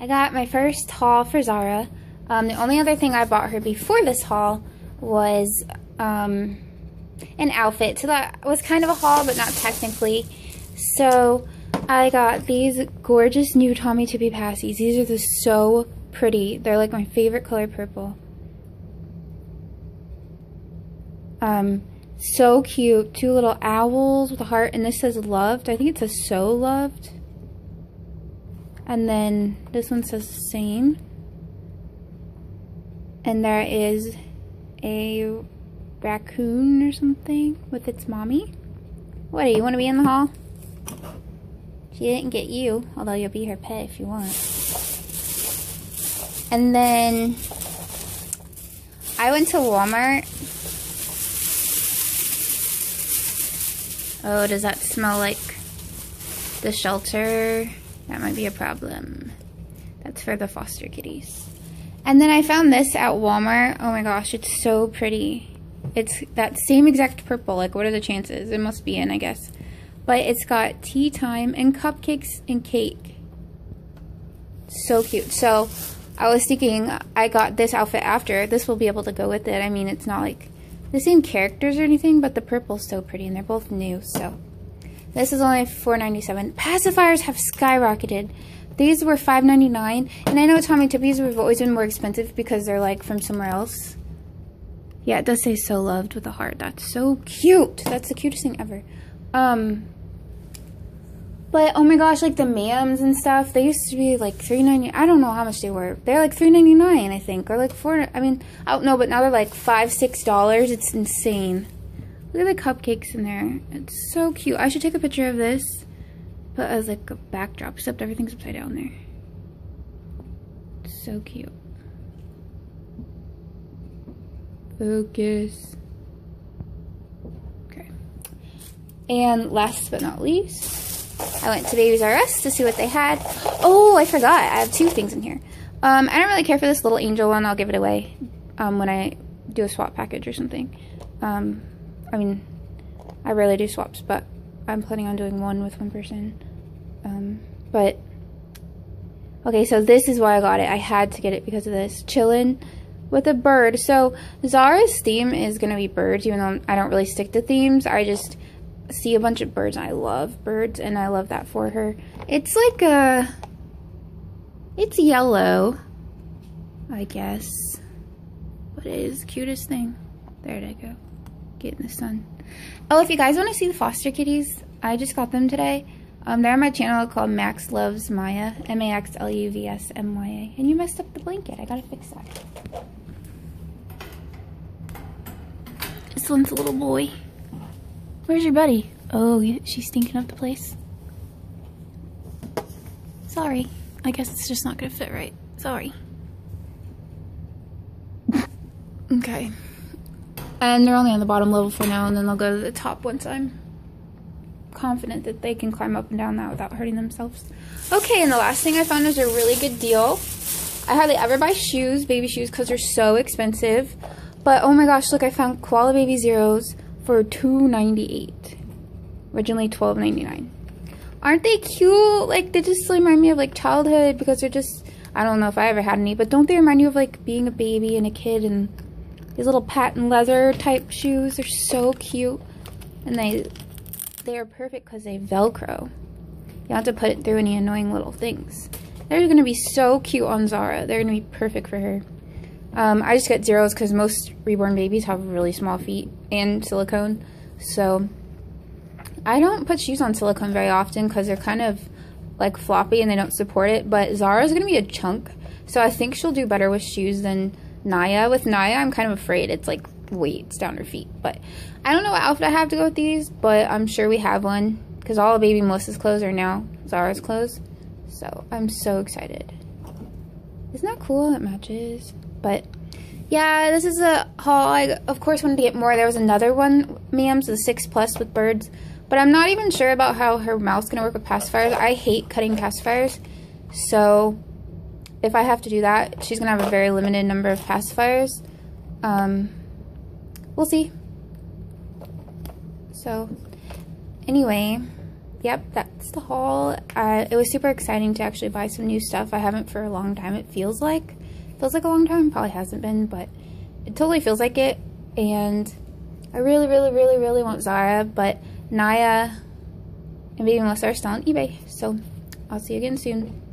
I got my first haul for Zara. Um, the only other thing I bought her before this haul was um, an outfit. So that was kind of a haul, but not technically. So I got these gorgeous new Tommee Tippee Passies. These are just so pretty. They're like my favorite color purple. Um, so cute. Two little owls with a heart, and this says loved. I think it says so loved. And then this one says the same. And there is a raccoon or something with its mommy. What, do you want to be in the haul? She didn't get you, although you'll be her pet if you want. And then I went to Walmart. Oh, does that smell like the shelter? That might be a problem. That's for the foster kitties. And then I found this at Walmart. Oh my gosh, it's so pretty. It's that same exact purple. Like, what are the chances? It must be in, I guess. But it's got tea time and cupcakes and cake. So cute. So, I was thinking I got this outfit after. This will be able to go with it. I mean, it's not like the same characters or anything, but the purple's so pretty and they're both new, so. This is only $4.97. Pacifiers have skyrocketed. These were $5.99, and I know Tommee Tippees have always been more expensive because they're like from somewhere else. Yeah, it does say so loved with a heart. That's so cute. That's the cutest thing ever. Um, but oh my gosh, like the MAMs and stuff, they used to be like three ninety. I don't know how much they were. They're like three ninety nine, I think, or like four. I mean, I don't know, but now they're like five, six dollars. It's insane. Look at the cupcakes in there. It's so cute. I should take a picture of this, put as like a backdrop, except everything's upside down there. It's so cute. Focus. Okay. And last but not least, I went to Babies R Us to see what they had. Oh, I forgot. I have two things in here. Um, I don't really care for this little angel one. I'll give it away um, when I do a swap package or something. Um, I mean, I rarely do swaps, but I'm planning on doing one with one person. Um, but, okay, so this is why I got it. I had to get it because of this. Chillin' with a bird. So, Zara's theme is going to be birds, even though I don't really stick to themes. I just see a bunch of birds. I love birds, and I love that for her. It's like a... It's yellow, I guess. What is the cutest thing? There they go get in the sun. Oh, if you guys want to see the foster kitties, I just got them today. Um, they're on my channel called Max Loves Maya, M-A-X-L-U-V-S-M-Y-A. And you messed up the blanket. I gotta fix that. This one's a little boy. Where's your buddy? Oh, she's stinking up the place. Sorry. I guess it's just not gonna fit right. Sorry. okay. And they're only on the bottom level for now, and then they'll go to the top once I'm confident that they can climb up and down that without hurting themselves. Okay, and the last thing I found is a really good deal. I hardly ever buy shoes, baby shoes, because they're so expensive. But oh my gosh, look, I found Koala Baby Zeros for $2.98. Originally $12.99. Aren't they cute? Like, they just remind me of, like, childhood because they're just... I don't know if I ever had any, but don't they remind you of, like, being a baby and a kid and these little patent leather type shoes are so cute. And they they are perfect because they velcro. You don't have to put it through any annoying little things. They're going to be so cute on Zara. They're going to be perfect for her. Um, I just get zeros because most reborn babies have really small feet and silicone. So I don't put shoes on silicone very often because they're kind of like floppy and they don't support it. But Zara's going to be a chunk. So I think she'll do better with shoes than Nyah. With Nyah, I'm kind of afraid it's like weights down her feet. But I don't know what outfit I have to go with these, but I'm sure we have one because all of baby Melissa's clothes are now Zara's clothes. So I'm so excited. Isn't that cool? It matches. But yeah, this is a haul. I, of course, wanted to get more. There was another one, MAMs, the 6 Plus with birds. But I'm not even sure about how her mouth's going to work with pacifiers. I hate cutting pacifiers. So if I have to do that, she's going to have a very limited number of pacifiers. Um, we'll see. So, anyway, yep, that's the haul. Uh, it was super exciting to actually buy some new stuff. I haven't for a long time, it feels like. Feels like a long time, probably hasn't been, but it totally feels like it. And I really, really, really, really want Zara, but Nyah and Baby Melissa are still on eBay. So I'll see you again soon.